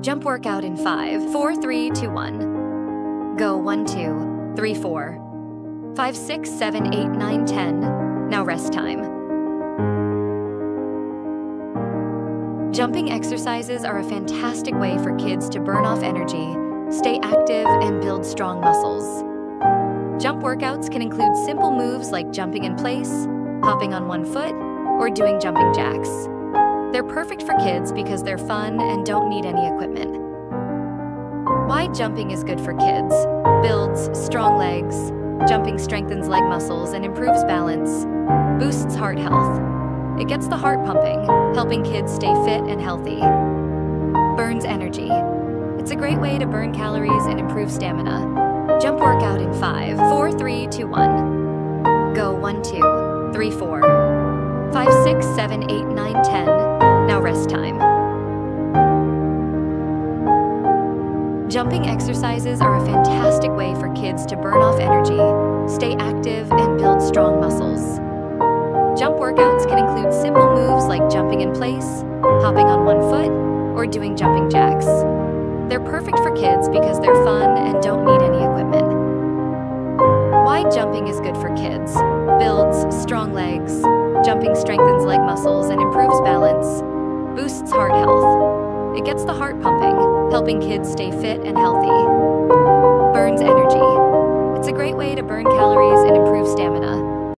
Jump workout in 5, 4, 3, 2, 1. Go 1, 2, 3, 4. 5, 6, 7, 8, 9, 10. Now rest time. Jumping exercises are a fantastic way for kids to burn off energy, stay active, and build strong muscles. Jump workouts can include simple moves like jumping in place, hopping on one foot, or doing jumping jacks. They're perfect for kids because they're fun and don't need any equipment. Why jumping is good for kids builds strong legs, jumping strengthens leg muscles and improves balance, boosts heart health. It gets the heart pumping, helping kids stay fit and healthy. Burns energy. It's a great way to burn calories and improve stamina. Jump workout in 5, 4, 3, 2, 1. Go 1, 2, 3, 4. 5, 6, 7, 8, 9, 10. Now rest time. Jumping exercises are a fantastic way for kids to burn off energy, stay active, and build strong muscles. Jump workouts can include simple moves like jumping in place, hopping on one foot, or doing jumping jacks. They're perfect for kids because they're fun and don't need any equipment. Why jumping is good for kids builds strong legs, jumping strengthens gets the heart pumping, helping kids stay fit and healthy. Burns energy. It's a great way to burn calories and improve stamina.